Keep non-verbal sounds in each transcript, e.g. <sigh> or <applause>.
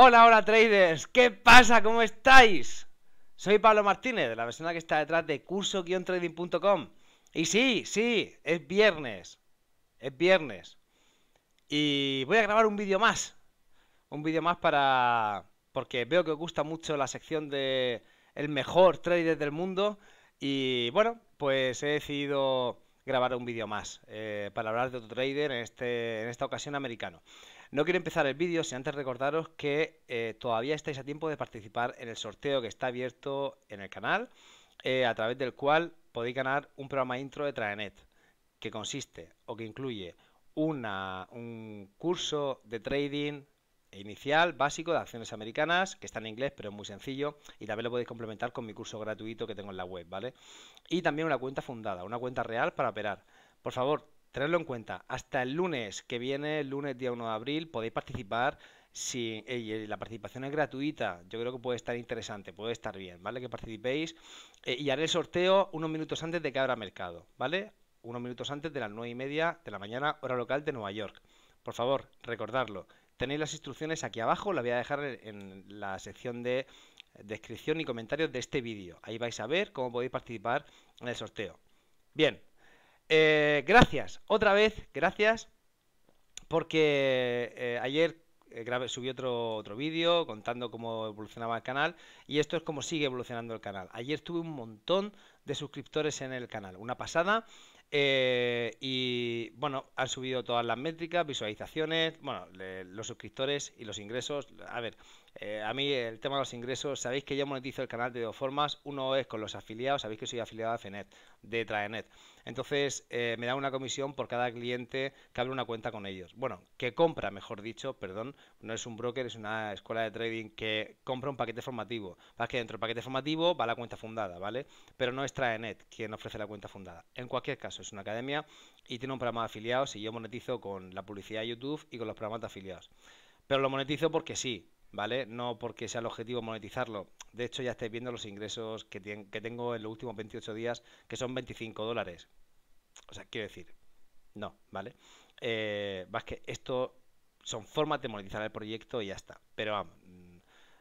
Hola, hola traders, ¿qué pasa? ¿Cómo estáis? Soy Pablo Martínez, la persona que está detrás de curso-trading.com. Y sí, sí, es viernes. Es viernes. Y voy a grabar un vídeo más. Un vídeo más para... Porque veo que os gusta mucho la sección de el mejor trader del mundo. Y bueno, pues he decidido grabar un vídeo más eh, para hablar de otro trader en, este, en esta ocasión americano. No quiero empezar el vídeo sin antes recordaros que eh, todavía estáis a tiempo de participar en el sorteo que está abierto en el canal, eh, a través del cual podéis ganar un programa intro de Traenet, que consiste o que incluye una, un curso de trading inicial, básico de acciones americanas, que está en inglés, pero es muy sencillo, y también lo podéis complementar con mi curso gratuito que tengo en la web, ¿vale? Y también una cuenta fundada, una cuenta real para operar. Por favor, tenedlo en cuenta. Hasta el lunes que viene, el lunes día 1 de abril, podéis participar. Si la participación es gratuita, yo creo que puede estar interesante, puede estar bien, ¿vale? Que participéis. Eh, y haré el sorteo unos minutos antes de que abra mercado, ¿vale? Unos minutos antes de las 9 y media de la mañana, hora local de Nueva York. Por favor, recordarlo. Tenéis las instrucciones aquí abajo, las voy a dejar en la sección de descripción y comentarios de este vídeo. Ahí vais a ver cómo podéis participar en el sorteo. Bien, eh, gracias, otra vez, gracias, porque eh, ayer eh, grabé, subí otro, otro vídeo contando cómo evolucionaba el canal y esto es como sigue evolucionando el canal. Ayer tuve un montón de suscriptores en el canal, una pasada. y bueno, han subido todas las métricas, visualizaciones, bueno, los suscriptores y los ingresos. A ver, eh, a mí el tema de los ingresos, sabéis que yo monetizo el canal de dos formas. Uno es con los afiliados, sabéis que soy afiliado de FENET, de Traenet. Entonces eh, me da una comisión por cada cliente que abre una cuenta con ellos. Bueno, que compra, mejor dicho, perdón, no es un broker, es una escuela de trading que compra un paquete formativo. Para que dentro del paquete formativo va la cuenta fundada, ¿vale? Pero no es Traenet quien ofrece la cuenta fundada. En cualquier caso, es una academia y tiene un programa de afiliados y yo monetizo con la publicidad de YouTube y con los programas de afiliados. Pero lo monetizo porque sí, ¿vale? No porque sea el objetivo monetizarlo. De hecho, ya estáis viendo los ingresos que, que tengo en los últimos 28 días, que son 25 dólares. O sea, quiero decir, no, ¿vale? Eh, más que esto son formas de monetizar el proyecto y ya está. Pero vamos,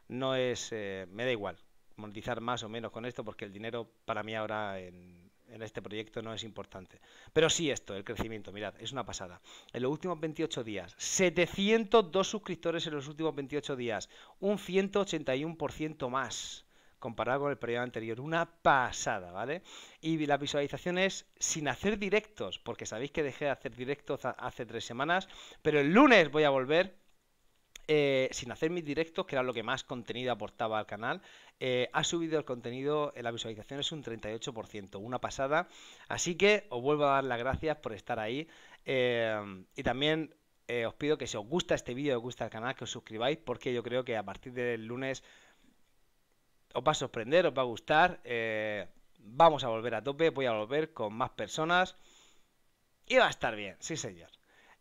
no es... Eh, me da igual monetizar más o menos con esto porque el dinero para mí ahora en en este proyecto no es importante. Pero sí esto, el crecimiento, mirad, es una pasada. En los últimos 28 días, 702 suscriptores en los últimos 28 días, un 181% más comparado con el periodo anterior. Una pasada, ¿vale? Y las visualizaciones sin hacer directos, porque sabéis que dejé de hacer directos hace tres semanas, pero el lunes voy a volver eh, sin hacer mis directos, que era lo que más contenido aportaba al canal, eh, ha subido el contenido en la visualización es un 38%, una pasada. Así que os vuelvo a dar las gracias por estar ahí. Eh, y también os pido que si os gusta este vídeo, os gusta el canal, que os suscribáis, porque yo creo que a partir del lunes os va a sorprender, os va a gustar. vamos a volver a tope, voy a volver con más personas. Y va a estar bien, sí señor.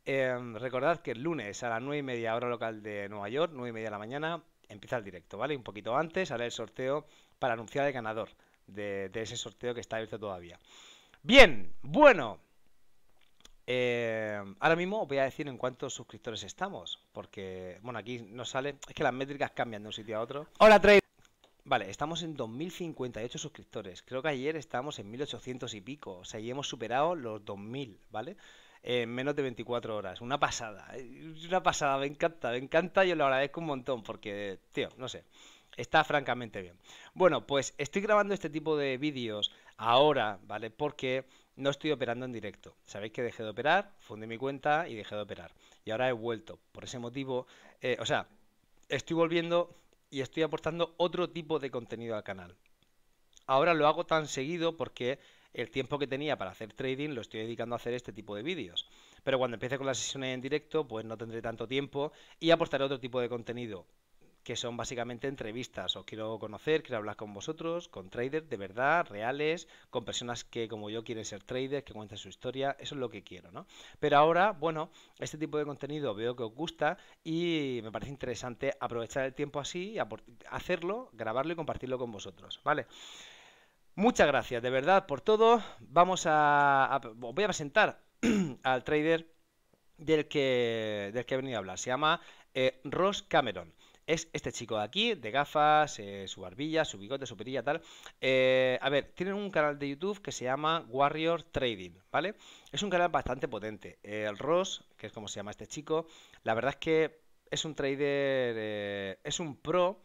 Recordad que el lunes a las 9 y media hora local de Nueva York, 9 y media de la mañana, empieza el directo, ¿vale? Un poquito antes haré el sorteo para anunciar el ganador de, ese sorteo que está abierto todavía. Bien, bueno. Em, ahora mismo os voy a decir en cuántos suscriptores estamos, porque, bueno, aquí nos sale, es que las métricas cambian de un sitio a otro. Hola, Trade. Vale, estamos en 2058 suscriptores. Creo que ayer estábamos en 1800 y pico. O sea, y hemos superado los 2000, ¿vale? En menos de 24 horas. Una pasada, una pasada, me encanta, me encanta y os lo agradezco un montón porque, tío, no sé, está francamente bien. Bueno, pues estoy grabando este tipo de vídeos ahora, ¿vale? Porque no estoy operando en directo. Sabéis que dejé de operar, fundé mi cuenta y dejé de operar. Y ahora he vuelto. Por ese motivo, eh, o sea, estoy volviendo y estoy aportando otro tipo de contenido al canal. Ahora lo hago tan seguido porque el tiempo que tenía para hacer trading lo estoy dedicando a hacer este tipo de vídeos. Pero cuando empiece con las sesiones en directo, pues no tendré tanto tiempo y aportaré otro tipo de contenido que son básicamente entrevistas. Os quiero conocer, quiero hablar con vosotros, con traders de verdad, reales, con personas que como yo quieren ser traders, que cuenten su historia, eso es lo que quiero, ¿no? Pero ahora, bueno, este tipo de contenido veo que os gusta y me parece interesante aprovechar el tiempo así, hacerlo, grabarlo y compartirlo con vosotros, ¿vale? Muchas gracias, de verdad, por todo. Vamos a, voy a presentar <clears throat> al trader del que, del que he venido a hablar. Se llama eh, Ross Cameron. es este chico de aquí, de gafas, eh, su barbilla, su bigote, su perilla, tal. Eh, a ver, tienen un canal de YouTube que se llama Warrior Trading, ¿vale? Es un canal bastante potente. el Ross, que es como se llama este chico, la verdad es que es un trader, es un pro.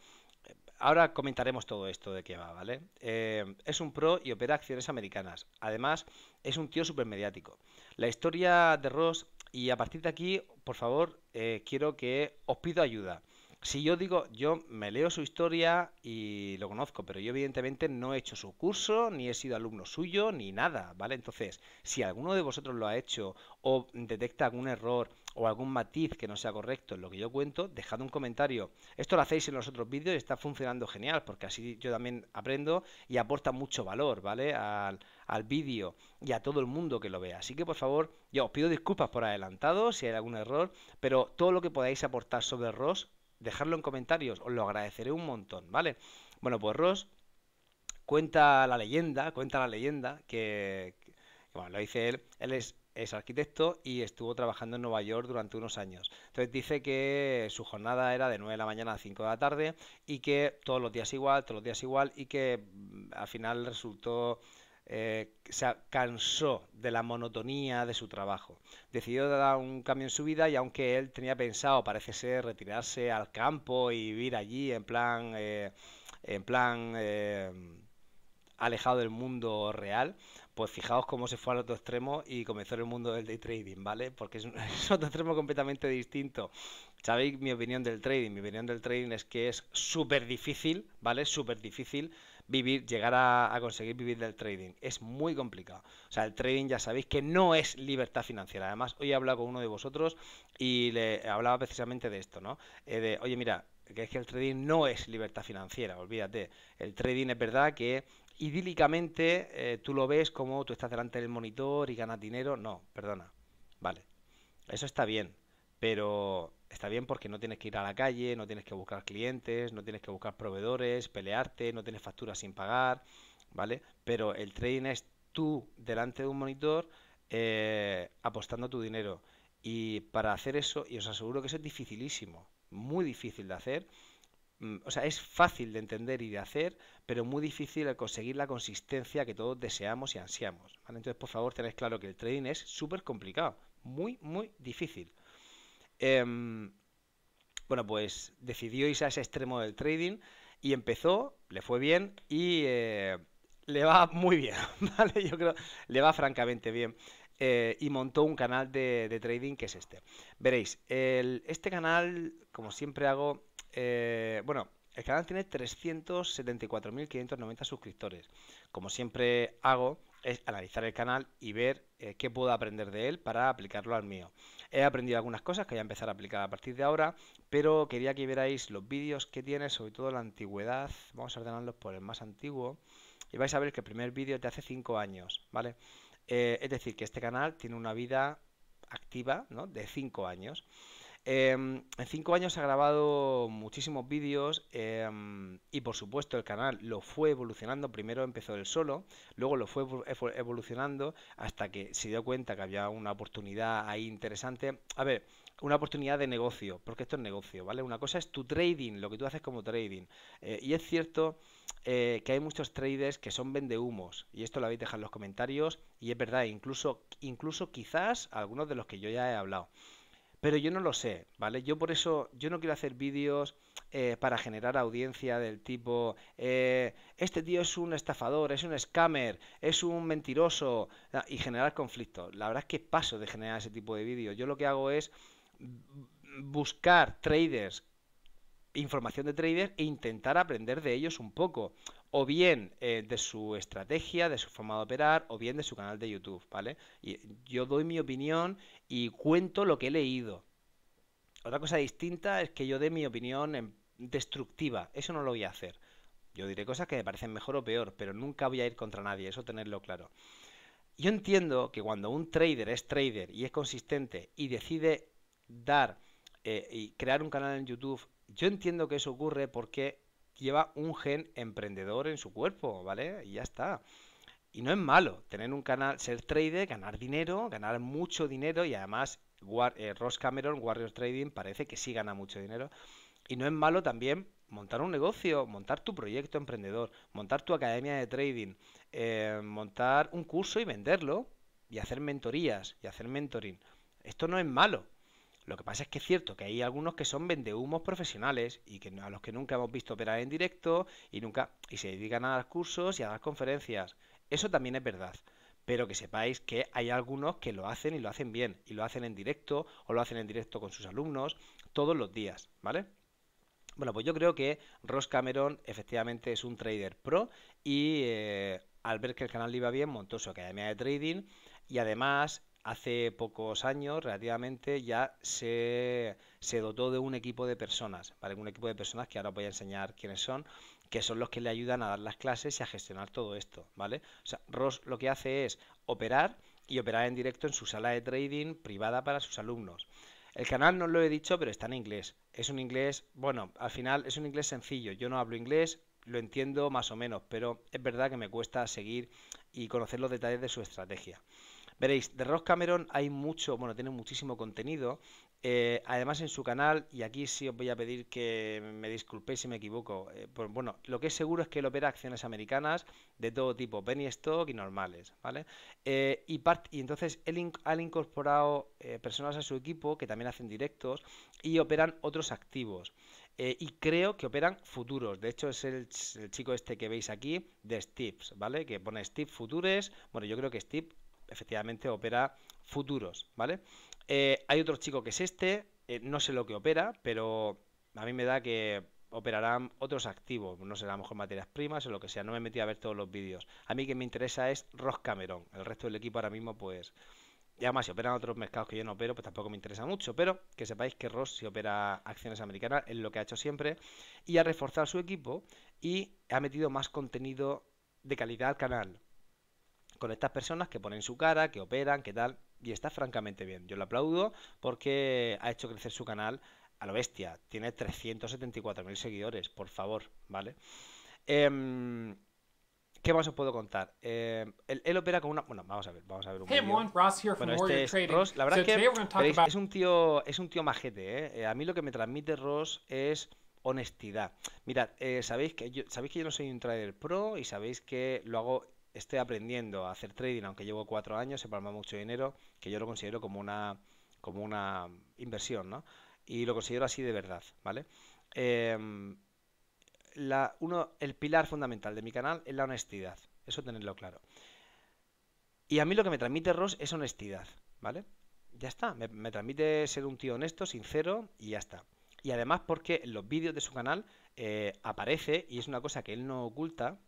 Ahora comentaremos todo esto de qué va, ¿vale? es un pro y opera acciones americanas. Además, es un tío súper mediático. La historia de Ross, y a partir de aquí, por favor, quiero que os pido ayuda. Si yo digo, yo me leo su historia y lo conozco, pero yo evidentemente no he hecho su curso, ni he sido alumno suyo, ni nada, ¿vale? Entonces, si alguno de vosotros lo ha hecho o detecta algún error o algún matiz que no sea correcto en lo que yo cuento, dejad un comentario. Esto lo hacéis en los otros vídeos y está funcionando genial, porque así yo también aprendo y aporta mucho valor, ¿vale? Al, al vídeo y a todo el mundo que lo vea. Así que por favor, yo os pido disculpas por adelantado si hay algún error, pero todo lo que podáis aportar sobre ROS dejarlo en comentarios, os lo agradeceré un montón, ¿vale? Bueno, pues Ross cuenta la leyenda, cuenta la leyenda que, bueno, lo dice él, él es, es, arquitecto y estuvo trabajando en Nueva York durante unos años. Entonces dice que su jornada era de 9 de la mañana a 5 de la tarde y que todos los días igual, todos los días igual y que mm, al final resultó eh, se cansó de la monotonía de su trabajo. Decidió dar un cambio en su vida y aunque él tenía pensado, parece ser, retirarse al campo y vivir allí en plan, eh, en plan eh, alejado del mundo real, pues fijaos cómo se fue al otro extremo y comenzó el mundo del day trading, ¿vale? Porque es, <laughs> es otro extremo completamente distinto. ¿Sabéis mi opinión del trading? Mi opinión del trading es que es súper difícil, ¿vale? Súper difícil vivir, llegar a, conseguir vivir del trading. Es muy complicado. O sea, el trading ya sabéis que no es libertad financiera. Además, hoy he hablado con uno de vosotros y le hablaba precisamente de esto, ¿no? Eh, de, oye, mira, que es que el trading no es libertad financiera, olvídate. El trading es verdad que idílicamente eh, tú lo ves como tú estás delante del monitor y ganas dinero. No, perdona. Vale. Eso está bien. Pero está bien porque no tienes que ir a la calle, no tienes que buscar clientes, no tienes que buscar proveedores, pelearte, no tienes facturas sin pagar, ¿vale? Pero el trading es tú delante de un monitor eh, apostando tu dinero. Y para hacer eso, y os aseguro que eso es dificilísimo, muy difícil de hacer. Mm, o sea, es fácil de entender y de hacer, pero muy difícil de conseguir la consistencia que todos deseamos y ansiamos. Entonces, por favor, tenéis claro que el trading es súper complicado, muy, muy difícil. Em, bueno, pues decidió irse a ese extremo del trading y empezó, le fue bien y eh, le va muy bien, <laughs> ¿vale? Yo creo, le va francamente bien. Eh, y montó un canal de, trading que es este. Veréis, este canal, como siempre hago, eh, bueno, el canal tiene 374.590 suscriptores. Como siempre hago, es analizar el canal y ver qué puedo aprender de él para aplicarlo al mío. He aprendido algunas cosas que voy a empezar a aplicar a partir de ahora, pero quería que vierais los vídeos que tiene, sobre todo la antigüedad. Vamos a ordenarlos por el más antiguo. Y vais a ver que el primer vídeo es de hace 5 años, ¿vale? Eh, es decir, que este canal tiene una vida activa, ¿no? De 5 años. Em, en cinco años ha grabado muchísimos vídeos em, y por supuesto el canal lo fue evolucionando. Primero empezó él solo, luego lo fue evolucionando hasta que se dio cuenta que había una oportunidad ahí interesante. A ver, una oportunidad de negocio, porque esto es negocio, ¿vale? Una cosa es tu trading, lo que tú haces como trading. Eh, y es cierto eh, que hay muchos traders que son vendehumos, y esto lo habéis dejado en los comentarios, y es verdad, incluso, incluso quizás algunos de los que yo ya he hablado pero yo no lo sé, ¿vale? Yo por eso, yo no quiero hacer vídeos eh, para generar audiencia del tipo, eh, este tío es un estafador, es un scammer, es un mentiroso, y generar conflictos. La verdad es que paso de generar ese tipo de vídeos. Yo lo que hago es buscar traders, información de traders e intentar aprender de ellos un poco o bien eh, de su estrategia, de su forma de operar, o bien de su canal de YouTube, ¿vale? Y yo doy mi opinión y cuento lo que he leído. Otra cosa distinta es que yo dé mi opinión destructiva. Eso no lo voy a hacer. Yo diré cosas que me parecen mejor o peor, pero nunca voy a ir contra nadie, eso tenerlo claro. Yo entiendo que cuando un trader es trader y es consistente y decide dar eh, y crear un canal en YouTube, yo entiendo que eso ocurre porque lleva un gen emprendedor en su cuerpo, ¿vale? Y ya está. Y no es malo tener un canal, ser trader, ganar dinero, ganar mucho dinero y además eh, Ross Cameron, Warriors Trading, parece que sí gana mucho dinero. Y no es malo también montar un negocio, montar tu proyecto emprendedor, montar tu academia de trading, eh, montar un curso y venderlo, y hacer mentorías y hacer mentoring. Esto no es malo. Lo que pasa es que es cierto que hay algunos que son vendehumos profesionales y que a los que nunca hemos visto operar en directo y nunca y se dedican a dar cursos y a dar conferencias. Eso también es verdad. Pero que sepáis que hay algunos que lo hacen y lo hacen bien y lo hacen en directo o lo hacen en directo con sus alumnos todos los días, ¿vale? Bueno, pues yo creo que Ross Cameron efectivamente es un trader pro y eh, al ver que el canal iba bien montó su academia de trading y además hace pocos años relativamente ya se, dotó de un equipo de personas, ¿vale? Un equipo de personas que ahora voy a enseñar quiénes son, que son los que le ayudan a dar las clases y a gestionar todo esto, ¿vale? O sea, Ross lo que hace es operar y operar en directo en su sala de trading privada para sus alumnos. El canal no lo he dicho, pero está en inglés. Es un inglés, bueno, al final es un inglés sencillo. Yo no hablo inglés, lo entiendo más o menos, pero es verdad que me cuesta seguir y conocer los detalles de su estrategia. Veréis, de Ross Cameron hay mucho, bueno, tiene muchísimo contenido. Eh, además en su canal, y aquí sí os voy a pedir que me disculpéis si me equivoco, eh, bueno, lo que es seguro es que él opera acciones americanas de todo tipo, penny stock y normales, ¿vale? Eh, y, y entonces él ha incorporado personas a su equipo que también hacen directos y operan otros activos. y creo que operan futuros. De hecho, es el, el, chico este que veis aquí de Steve, ¿vale? Que pone Steve Futures. Bueno, yo creo que Steve efectivamente opera futuros, ¿vale? Eh, hay otro chico que es este, eh, no sé lo que opera, pero a mí me da que operarán otros activos, no sé, a mejor materias primas o lo que sea, no me metí a ver todos los vídeos. A mí que me interesa es Ross Cameron, el resto del equipo ahora mismo pues... Y además, si operan otros mercados que yo no opero, pues tampoco me interesa mucho. Pero que sepáis que Ross si opera acciones americanas, es lo que ha hecho siempre. Y ha reforzado su equipo y ha metido más contenido de calidad al canal con estas personas que ponen su cara, que operan, que tal, y está francamente bien. Yo lo aplaudo porque ha hecho crecer su canal a lo bestia. Tiene 374.000 seguidores, por favor, ¿vale? Em, ¿Qué más os puedo contar? Eh, él, opera con una. Bueno, vamos a ver, vamos a ver un hey Ross here from bueno, este es Ross. La verdad es que es un tío, es un tío majete. ¿eh? ¿eh? A mí lo que me transmite Ross es honestidad. Mirad, eh, sabéis que yo, sabéis que yo no soy un trader pro y sabéis que lo hago estoy aprendiendo a hacer trading, aunque llevo cuatro años, he palmado mucho dinero, que yo lo considero como una, como una inversión, ¿no? Y lo considero así de verdad, ¿vale? Em, la, uno, el pilar fundamental de mi canal es la honestidad, eso tenerlo claro. Y a mí lo que me transmite Ross es honestidad, ¿vale? Ya está, me, transmite ser un tío honesto, sincero y ya está. Y además porque en los vídeos de su canal eh, aparece, y es una cosa que él no oculta,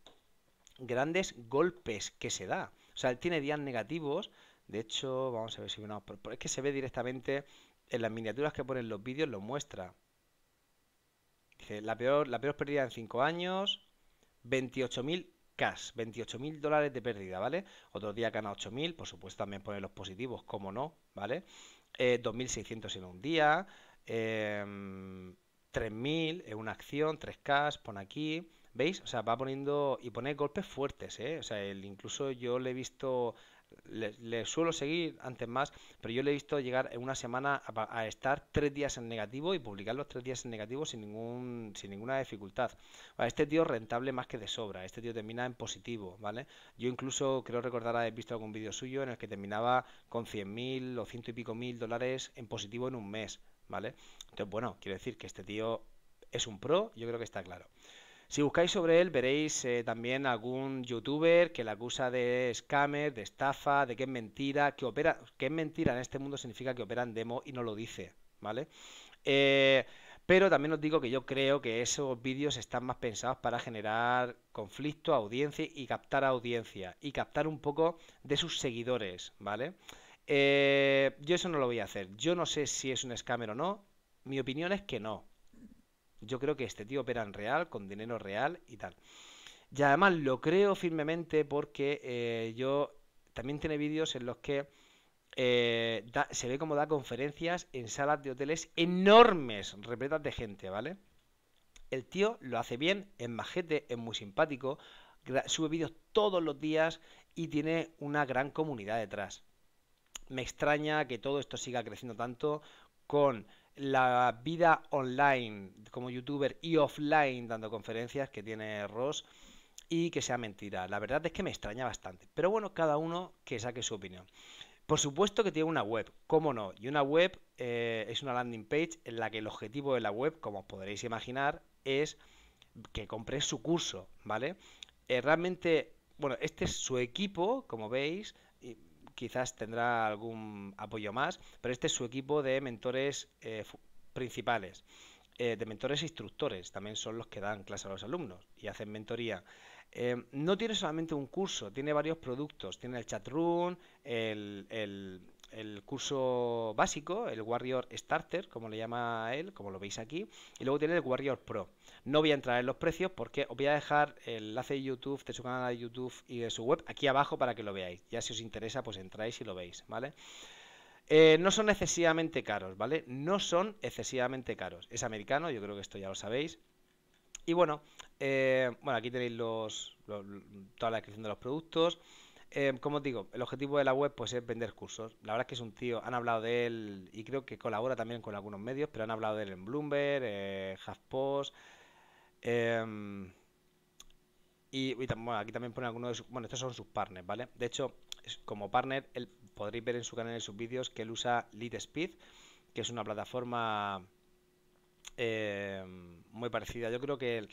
grandes golpes que se da. O sea, él tiene días negativos. De hecho, vamos a ver si no, es que se ve directamente en las miniaturas que ponen los vídeos, lo muestra. Dice, la peor, la peor pérdida en 5 años, 28.000 cash, 28.000 dólares de pérdida, ¿vale? Otro día gana 8.000, por supuesto también pone los positivos, como no, ¿vale? 2.600 eh, en un día, 3.000 em, en una acción, 3K, pone aquí, ¿Veis? O sea, va poniendo y pone golpes fuertes, ¿eh? O sea, el, incluso yo le he visto, le, suelo seguir antes más, pero yo le he visto llegar en una semana a, estar tres días en negativo y publicar los tres días en negativo sin ningún sin ninguna dificultad. este tío rentable más que de sobra, este tío termina en positivo, ¿vale? Yo incluso creo recordar haber visto algún vídeo suyo en el que terminaba con 100.000 o ciento y pico mil dólares en positivo en un mes, ¿vale? Entonces, bueno, quiero decir que este tío es un pro, yo creo que está claro. Si buscáis sobre él veréis eh, también algún youtuber que le acusa de scammer, de estafa, de que es mentira, que opera, que es mentira en este mundo significa que opera en demo y no lo dice, ¿vale? Eh, pero también os digo que yo creo que esos vídeos están más pensados para generar conflicto, audiencia y captar audiencia y captar un poco de sus seguidores, ¿vale? Eh, yo eso no lo voy a hacer. Yo no sé si es un scammer o no. Mi opinión es que no, yo creo que este tío opera en real, con dinero real y tal. Y además lo creo firmemente porque eh, yo también tiene vídeos en los que eh, se ve como da conferencias en salas de hoteles enormes, repletas de gente, ¿vale? El tío lo hace bien, es majete, es muy simpático, sube vídeos todos los días y tiene una gran comunidad detrás. Me extraña que todo esto siga creciendo tanto con la vida online como youtuber y offline dando conferencias que tiene Ross y que sea mentira. La verdad es que me extraña bastante. Pero bueno, cada uno que saque su opinión. Por supuesto que tiene una web, ¿cómo no? Y una web eh, es una landing page en la que el objetivo de la web, como podréis imaginar, es que compréis su curso, ¿vale? Eh, realmente, bueno, este es su equipo, como veis, quizás tendrá algún apoyo más, pero este es su equipo de mentores eh, principales, de mentores instructores, también son los que dan clase a los alumnos y hacen mentoría. Em, no tiene solamente un curso, tiene varios productos. Tiene el chatroom, el, el, el, curso básico, el Warrior Starter, como le llama él, como lo veis aquí, y luego tiene el Warrior Pro. No voy a entrar en los precios porque os voy a dejar el enlace de YouTube, de su canal de YouTube y de su web aquí abajo para que lo veáis. Ya si os interesa, pues entráis y lo veis, ¿vale? Eh, no son excesivamente caros, ¿vale? No son excesivamente caros. Es americano, yo creo que esto ya lo sabéis. Y bueno, eh, bueno, aquí tenéis los, toda la descripción de los productos. Eh, como os digo, el objetivo de la web pues es vender cursos. La verdad es que es un tío, han hablado de él y creo que colabora también con algunos medios, pero han hablado de él en Bloomberg, eh, HuffPost. Em, y, aquí también pone algunos de sus, Bueno, estos son sus partners, ¿vale? De hecho, como partner, podréis ver en su canal en sus vídeos que él usa LeadSpeed, que es una plataforma em, muy parecida. Yo creo que...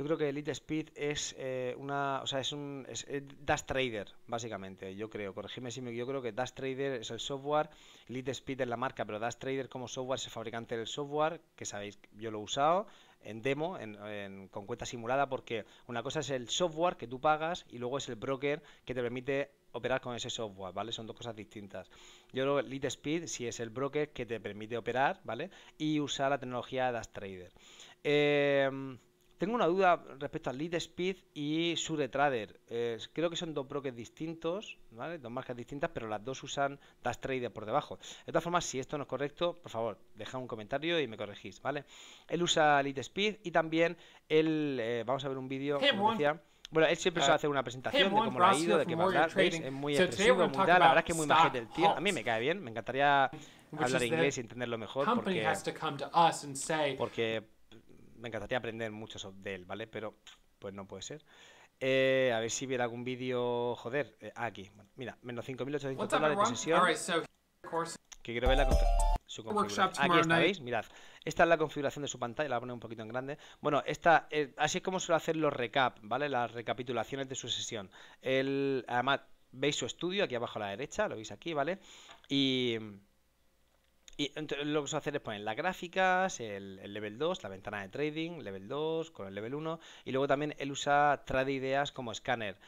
Yo creo que Elite Speed es eh, una, o sea, es un es, Dash Trader, básicamente. Yo creo, corregime si me yo creo que Dash Trader es el software, Elite Speed es la marca, pero Dash Trader como software es el fabricante del software, que sabéis, yo lo he usado en demo, en, con cuenta simulada, porque una cosa es el software que tú pagas y luego es el broker que te permite operar con ese software, ¿vale? Son dos cosas distintas. Yo creo que Lead Speed sí es el broker que te permite operar, ¿vale? Y usar la tecnología Dash Trader. Eh, tengo una duda respecto al Lead Speed y SureTrader. Eh, creo que son dos brokers distintos, ¿vale? Dos marcas distintas, pero las dos usan Dash Trader por debajo. De todas formas, si esto no es correcto, por favor, deja un comentario y me corregís, ¿vale? Él usa Lead Speed y también él, eh, vamos a ver un vídeo, como decía, bueno, él siempre suele uh, hacer una presentación de cómo lo ha ido, de qué va a hablar, ¿veis? Es muy expresivo, muy tal, la verdad es que es muy majete el tío. A mí me cae bien, me encantaría hablar inglés y entenderlo mejor porque, porque me encantaría aprender mucho de él, ¿vale? Pero pues no puede ser. Eh, a ver si viera algún vídeo, joder, eh, aquí. mira, menos 5.800 dólares de sesión. Que quiero ver la su configuración. Aquí está, ¿veis? Mirad. Esta es la configuración de su pantalla, la voy a poner un poquito en grande. Bueno, esta, eh, así es como suele hacer los recap, ¿vale? Las recapitulaciones de su sesión. El, además, veis su estudio aquí abajo a la derecha, lo veis aquí, ¿vale? Y y lo que suele hacer es poner las gráficas, el, level 2, la ventana de trading, level 2 con el level 1 y luego también él usa Trade Ideas como escáner,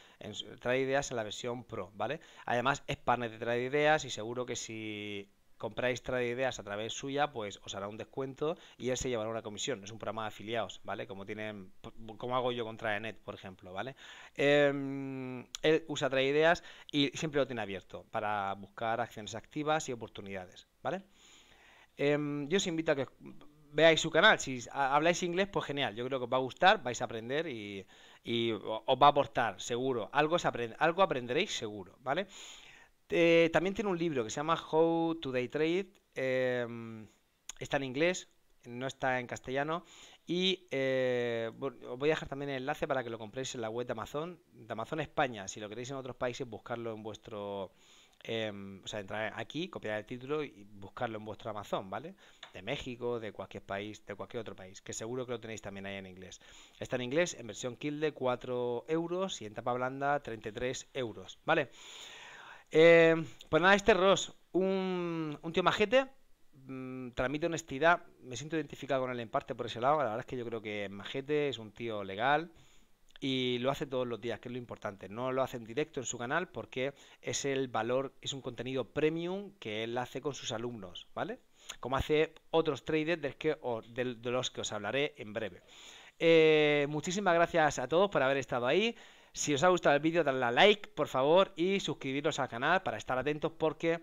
Trade Ideas en la versión Pro, ¿vale? Además es partner de Trade Ideas y seguro que si compráis Trade Ideas a través suya, pues os hará un descuento y él se llevará una comisión. Es un programa de afiliados, ¿vale? Como tienen, como hago yo con TradeNet, por ejemplo, ¿vale? Em, él usa Trade Ideas y siempre lo tiene abierto para buscar acciones activas y oportunidades, ¿vale? Em, yo os invito a que veáis su canal. Si habláis inglés, pues genial. Yo creo que os va a gustar, vais a aprender y, os va a aportar, seguro. Algo, algo aprenderéis seguro, ¿vale? También tiene un libro que se llama How to Day Trade. Em, está en inglés, no está en castellano. Y eh, os voy a dejar también el enlace para que lo compréis en la web de Amazon, de Amazon España. Si lo queréis en otros países, buscarlo en vuestro Em, o sea, entrar aquí, copiar el título y buscarlo en vuestro Amazon, ¿vale? De México, de cualquier país, de cualquier otro país, que seguro que lo tenéis también ahí en inglés. Está en inglés, en versión Kindle 4 euros y en tapa blanda 33 euros, ¿vale? Em, pues nada, este Ross, un, un tío majete, mm, transmite honestidad, me siento identificado con él en parte por ese lado, la verdad es que yo creo que majete es un tío legal, y lo hace todos los días, que es lo importante. No lo hace en directo en su canal porque es el valor, es un contenido premium que él hace con sus alumnos, ¿vale? Como hace otros traders de, que, los que os hablaré en breve. Eh, muchísimas gracias a todos por haber estado ahí. Si os ha gustado el vídeo, dadle a like, por favor, y suscribiros al canal para estar atentos porque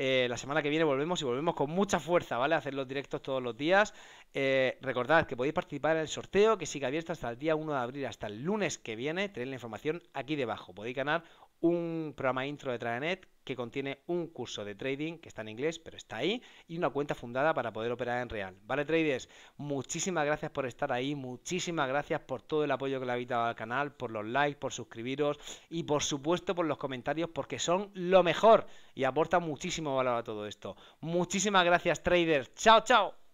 eh, la semana que viene volvemos y volvemos con mucha fuerza, ¿vale? A hacer los directos todos los días. Eh, recordad que podéis participar en el sorteo que sigue abierto hasta el día 1 de abril, hasta el lunes que viene. Tenéis la información aquí debajo. Podéis ganar un programa intro de Tradenet que contiene un curso de trading que está en inglés, pero está ahí, y una cuenta fundada para poder operar en real. Vale, traders, muchísimas gracias por estar ahí, muchísimas gracias por todo el apoyo que le habéis dado al canal, por los likes, por suscribiros y por supuesto por los comentarios porque son lo mejor y aportan muchísimo valor a todo esto. Muchísimas gracias, traders. Chao, chao.